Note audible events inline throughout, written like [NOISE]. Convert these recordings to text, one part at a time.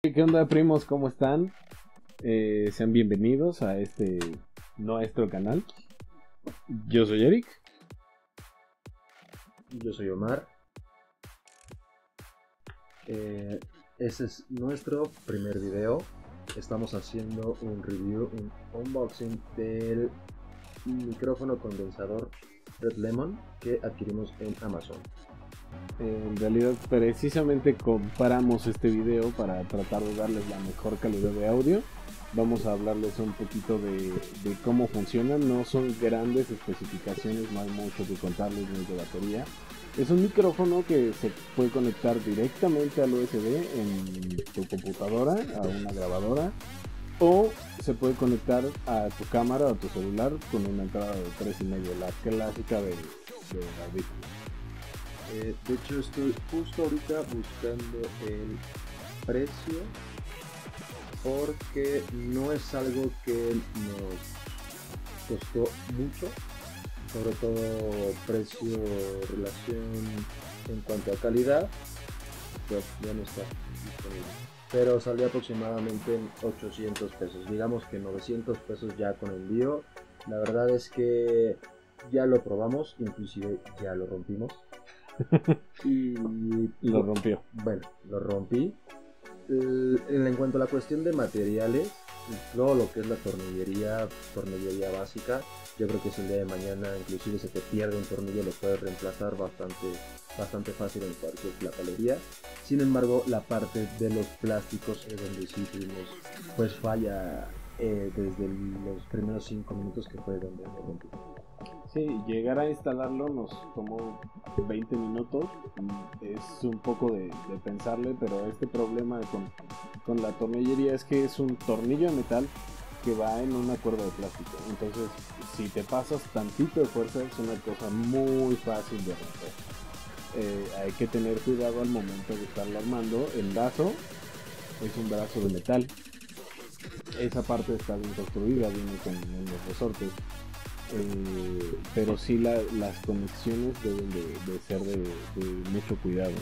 ¿Qué onda, primos? ¿Cómo están? Eh, sean bienvenidos a este nuestro canal. Yo soy Eric. Yo soy Omar. Eh, ese es nuestro primer video. Estamos haciendo un review, un unboxing del micrófono condensador Red Lemon que adquirimos en Amazon. En realidad, precisamente comparamos este video para tratar de darles la mejor calidad de audio. Vamos a hablarles un poquito de, cómo funcionan. No son grandes especificaciones, no hay mucho que contarles ni de batería. Es un micrófono que se puede conectar directamente al USB en tu computadora, a una grabadora, o se puede conectar a tu cámara o a tu celular con una entrada de 3,5, la clásica de, de audífonos. Eh, de hecho, estoy justo ahorita buscando el precio porque no es algo que nos costó mucho, sobre todo precio relación en cuanto a calidad, pues ya no está disponible. Pero salió aproximadamente en 800 pesos, digamos que 900 pesos ya con envío. La verdad es que ya lo probamos, inclusive ya lo rompimos y Lo rompió. bueno, lo rompí. El- En cuanto a la cuestión de materiales, todo lo que es la tornillería, tornillería básica, yo creo que si el día de mañana inclusive se te pierde un tornillo lo puedes reemplazar bastante, bastante fácil en cualquier platalería. Sin embargo, la parte de los plásticos es donde sí tuvimos pues falla eh, desde los primeros 5 minutos que fue donde lo rompí. Sí, llegar a instalarlo nos tomó 20 minutos. Es un poco de, pensarle, pero este problema con, la tornillería es que es un tornillo de metal que va en una cuerda de plástico. Entonces, si te pasas tantito de fuerza, es una cosa muy fácil de romper. Eh, hay que tener cuidado al momento de estarlo armando. El brazo es un brazo de metal. Esa parte está bien construida, viene con unos resortes. Eh, pero sí la- las conexiones deben de, ser de, mucho cuidado.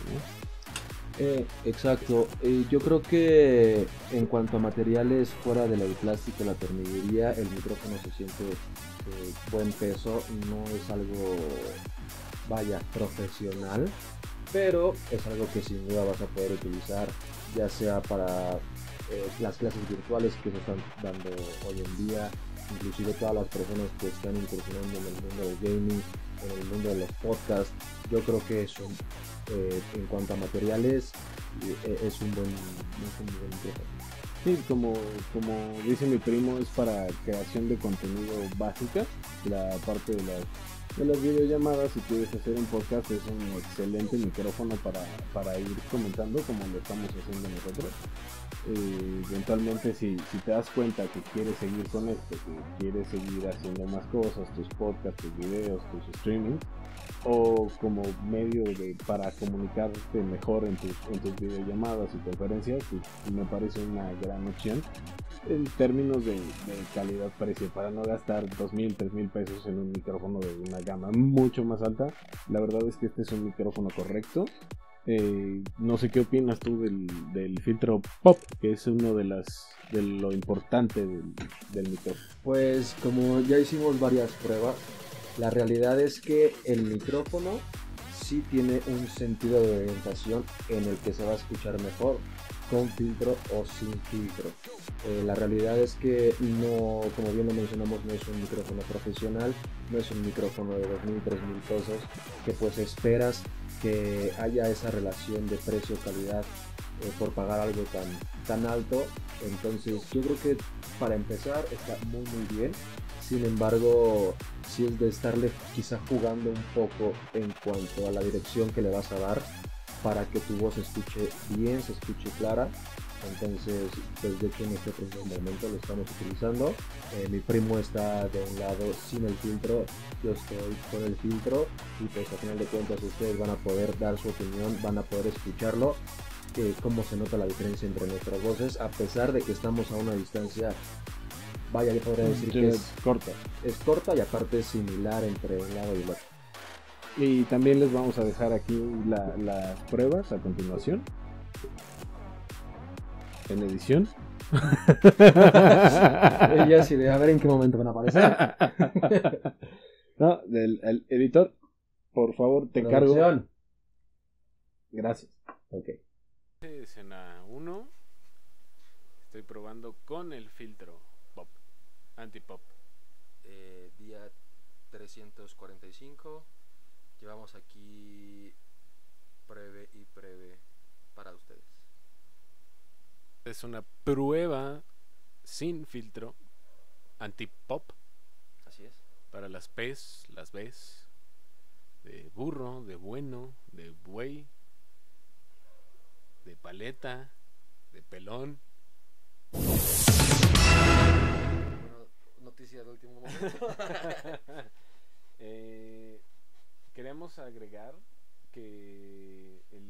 Eh, exacto. Eh, yo creo que en cuanto a materiales fuera de la de plástico, la tornillería, el micrófono se siente buen peso. No es algo, vaya, profesional, pero es algo que sin duda vas a poder utilizar, ya sea para las clases virtuales que se están dando hoy en día, inclusive todas las personas que están incursionando en el mundo del gaming, en el mundo de los podcasts. Yo creo que es un eh, en cuanto a materiales eh, es un buen, es buen micrófono. Sí, como, como dice mi primo, es para creación de contenido básica. La parte de las, de las videollamadas, si quieres hacer un podcast, es un excelente micrófono para, para ir comentando como lo estamos haciendo nosotros. Eh, eventualmente, si, si te das cuenta que quieres seguir con esto, que quieres seguir haciendo más cosas, tus podcasts, tus videos, tus streamings, o como medio de, para comunicarte mejor en tus, en tus videollamadas y conferencias, pues, me parece una gran en términos de, de calidad-precio, para no gastar dos mil, tres mil pesos en un micrófono de una gama mucho más alta. La verdad es que este es un micrófono correcto. Eh, no sé qué opinas tú del, del filtro pop, que es uno de las de lo importante del, del micrófono. Pues como ya hicimos varias pruebas, la realidad es que el micrófono sí tiene un sentido de orientación en el que se va a escuchar mejor con filtro o sin filtro. Eh, la realidad es que no, como bien lo mencionamos, no es un micrófono profesional, no es un micrófono de 2.000, 3.000 pesos, que pues esperas que haya esa relación de precio-calidad eh, por pagar algo tan, tan alto. Entonces yo creo que para empezar está muy muy bien. Sin embargo, si es de estarle quizá jugando un poco en cuanto a la dirección que le vas a dar para que tu voz se escuche bien, se escuche clara. Entonces, pues de hecho en este preciso momento lo estamos utilizando. Eh, mi primo está de un lado sin el filtro, yo estoy con el filtro y pues a final de cuentas ustedes van a poder dar su opinión, van a poder escucharlo, eh, cómo se nota la diferencia entre nuestras voces, a pesar de que estamos a una distancia, vaya, yo podría decir que es, corta. es corta y aparte es similar entre un lado y el otro. Y también les vamos a dejar aquí la- las pruebas a continuación. en edición. [LAUGHS] Ella sí de a ver en qué momento van a aparecer. [LAUGHS] no, del el editor, por favor, te encargo. Gracias. Ok. Escena 1. Estoy probando con el filtro pop, anti-pop. Eh, día 345. Llevamos aquí breve y breve para ustedes. Es una prueba sin filtro anti-pop Así es. para las P's, las B's, de burro, de bueno, de buey, de paleta, de pelón. Bueno, noticia de último momento. [LAUGHS] [LAUGHS] [LAUGHS] Eh, agregar que el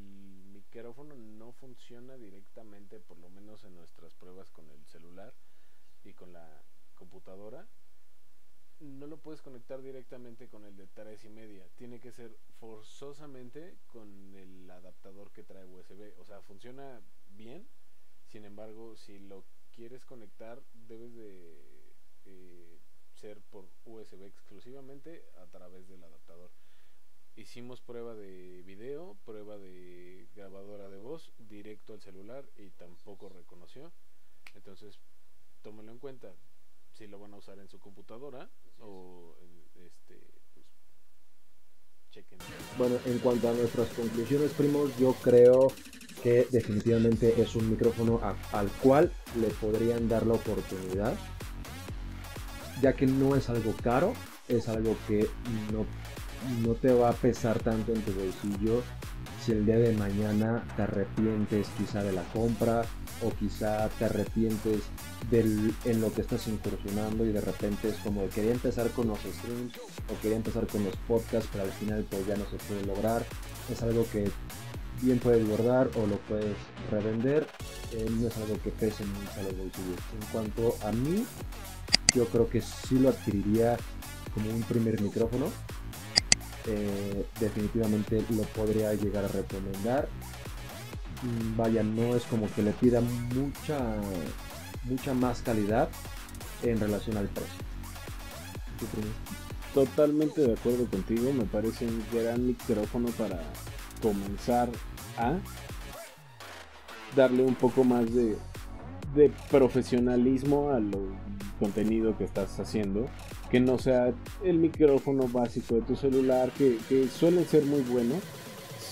micrófono no funciona directamente, por lo menos en nuestras pruebas con el celular y con la computadora. No lo puedes conectar directamente con el de tres y media. Tiene que ser forzosamente con el adaptador que trae USB. O sea, funciona bien. Sin embargo, si lo quieres conectar, debes de eh, ser por USB exclusivamente a través del adaptador. Hicimos prueba de video, prueba de grabadora de voz directo al celular y tampoco reconoció. Entonces, tómenlo en cuenta si lo van a usar en su computadora o este pues chequen. Bueno, en cuanto a nuestras conclusiones, primos, yo creo que definitivamente es un micrófono a- al cual le podrían dar la oportunidad, ya que no es algo caro, es algo que no, no te va a pesar tanto en tu bolsillo si el día de mañana te arrepientes quizá de la compra o quizá te arrepientes del, en lo que estás incursionando y de repente es como quería empezar con los streams o quería empezar con los podcasts pero al final pues ya no se puede lograr. Es algo que bien puedes guardar o lo puedes revender. Eh, no es algo que pese mucho a los bolsillos. En cuanto a mí yo creo que sí lo adquiriría como un primer micrófono eh, definitivamente lo podría llegar a recomendar. Mm, Vaya, no es como que le pida mucha, mucha más calidad en relación al precio. Totalmente de acuerdo contigo, me parece un gran micrófono para comenzar a darle un poco más de, de profesionalismo al contenido que estás haciendo, que no sea el micrófono básico de tu celular, que, que suelen ser muy buenos,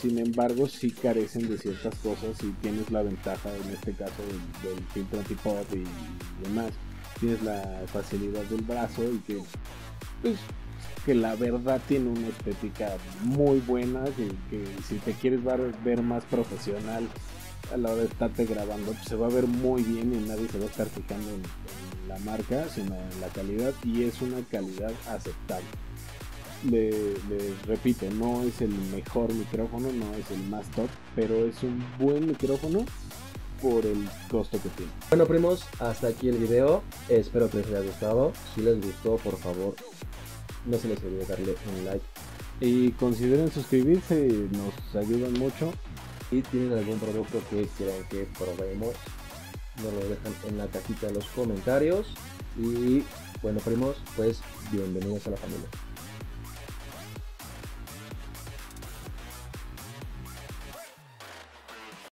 sin embargo sí carecen de ciertas cosas y tienes la ventaja en este caso del, del filtro antipop y demás, tienes la facilidad del brazo y que pues que la verdad tiene una estética muy buena, que, que si te quieres ver, más profesional a la hora de estarte grabando, pues se va a ver muy bien y nadie se va a estar fijando en la marca, sino en la calidad y es una calidad aceptable. Le, le repito, no es el mejor micrófono, no es el más top, pero es un buen micrófono por el costo que tiene. Bueno, primos, hasta aquí el video. Espero que les haya gustado. Si les gustó, por favor, no se les olvide darle un like. Y consideren suscribirse, nos ayudan mucho. Si tienen algún producto que quieran que probemos, nos lo dejan en la cajita de los comentarios. Y bueno, primos, pues bienvenidos a la familia.